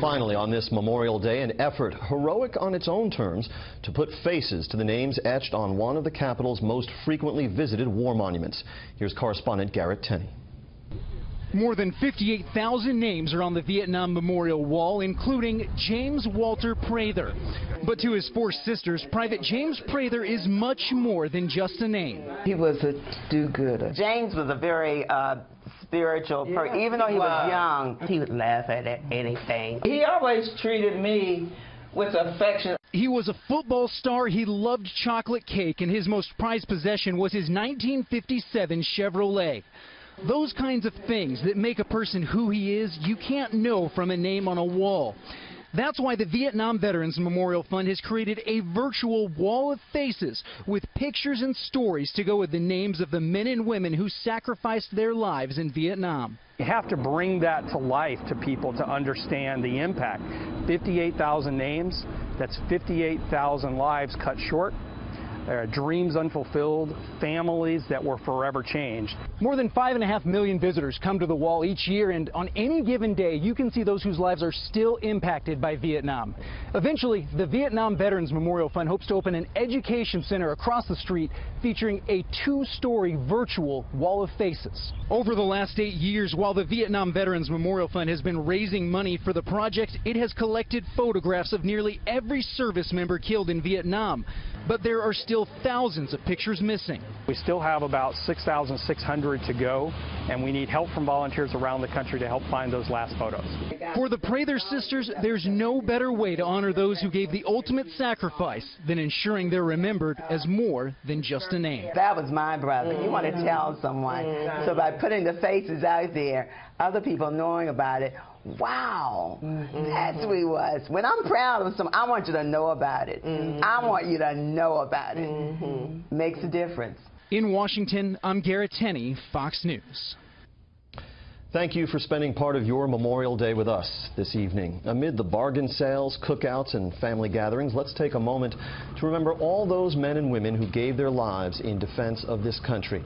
Finally, on this Memorial Day, an effort, heroic on its own terms, to put faces to the names etched on one of the capital's most frequently visited war monuments. Here's correspondent Garrett Tenney. More than 58,000 names are on the Vietnam Memorial Wall, including James Walter Prather. But to his four sisters, Private James Prather is much more than just a name. He was a do-gooder. James was a very uh, spiritual person. Even though he was young, he would laugh at anything. He always treated me with affection. He was a football star. He loved chocolate cake, and his most prized possession was his 1957 Chevrolet. Those kinds of things that make a person who he is, you can't know from a name on a wall. That's why the Vietnam Veterans Memorial Fund has created a virtual wall of faces with pictures and stories to go with the names of the men and women who sacrificed their lives in Vietnam. You have to bring that to life to people to understand the impact. 58,000 names, that's 58,000 lives cut short uh, dreams unfulfilled, families that were forever changed. More than five and a half million visitors come to the wall each year, and on any given day, you can see those whose lives are still impacted by Vietnam. Eventually, the Vietnam Veterans Memorial Fund hopes to open an education center across the street featuring a two-story virtual wall of faces. Over the last eight years, while the Vietnam Veterans Memorial Fund has been raising money for the project, it has collected photographs of nearly every service member killed in Vietnam. But there are still thousands of pictures missing. We still have about 6,600 to go, and we need help from volunteers around the country to help find those last photos. For the Prather sisters, there's no better way to honor those who gave the ultimate sacrifice than ensuring they're remembered as more than just a name. That was my brother. You want to tell someone. So by putting the faces out there, other people knowing about it, wow, mm-hmm. that's who he was. When I'm proud of someone, I want you to know about it. Mm-hmm. I want you to know about it. Mm-hmm. Makes a difference. In Washington, I'm Garrett Tenney, Fox News. Thank you for spending part of your Memorial Day with us this evening. Amid the bargain sales, cookouts, and family gatherings, let's take a moment to remember all those men and women who gave their lives in defense of this country.